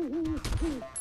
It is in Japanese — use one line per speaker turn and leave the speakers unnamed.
うん